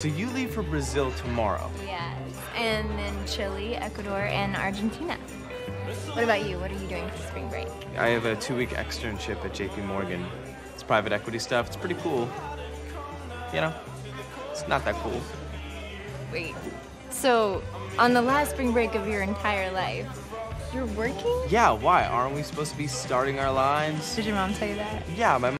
So you leave for Brazil tomorrow. Yes. And then Chile, Ecuador, and Argentina. What about you? What are you doing for spring break? I have a two-week externship at JP Morgan. It's private equity stuff. It's pretty cool. You know, it's not that cool. Wait. So, on the last spring break of your entire life, you're working? Yeah, why? Aren't we supposed to be starting our lives? Did your mom tell you that? Yeah, my